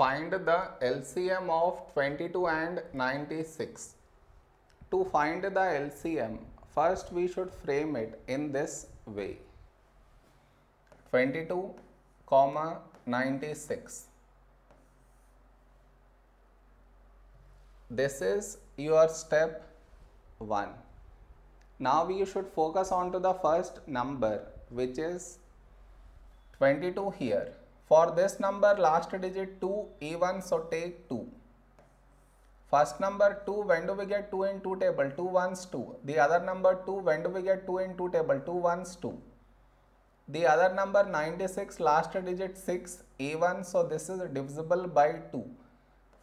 Find the LCM of 22 and 96. To find the LCM, first we should frame it in this way. 22, comma 96. This is your step 1. Now we should focus on to the first number which is 22 here. For this number last digit 2 even so take 2. First number 2 when do we get 2 in 2 table 2 ones 2. The other number 2 when do we get 2 in 2 table 2 ones 2. The other number 96 last digit 6 even so this is divisible by 2.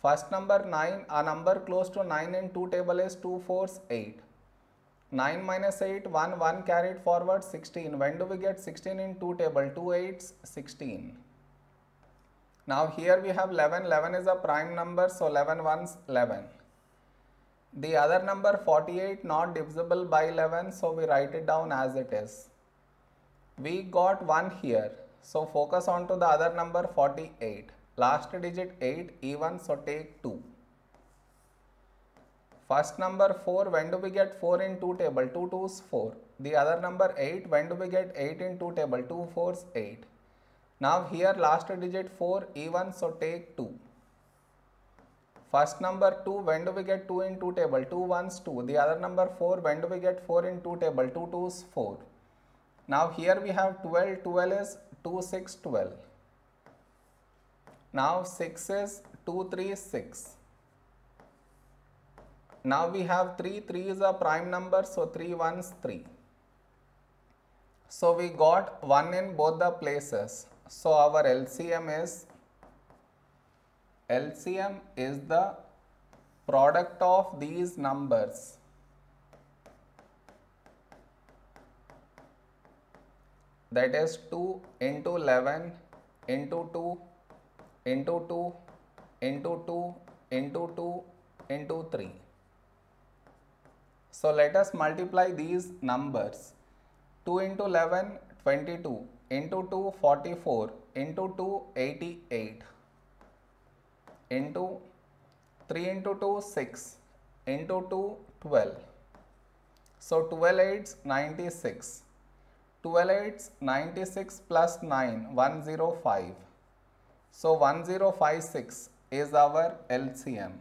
First number 9 a number close to 9 in 2 table is 2 fours 8. 9 minus 8 1 1 carried forward 16 when do we get 16 in 2 table 2 8s 16 now here we have 11 11 is a prime number so 11 ones 11 the other number 48 not divisible by 11 so we write it down as it is we got 1 here so focus on to the other number 48 last digit 8 even so take 2 First number 4, when do we get 4 in 2 table? 2 2s 4. The other number 8, when do we get 8 in 2 table? 2 4s 8. Now here last digit 4 even so take 2. First number 2, when do we get 2 in 2 table? 2 1s 2. The other number 4, when do we get 4 in 2 table? 2 2s 4. Now here we have 12, 12 is 2 6 12. Now 6 is 2 3 6. Now we have 3, 3 is a prime number, so 3 ones 3. So we got 1 in both the places. So our LCM is LCM is the product of these numbers. That is 2 into 11 into 2 into 2 into 2 into 2 into 3. So let us multiply these numbers. 2 into 11 22 into 2 44 into 2 88 into 3 into 2 6 into 2 12. So 12 8s 96. 12 8s 96 plus 9 105. So 1056 is our LCM.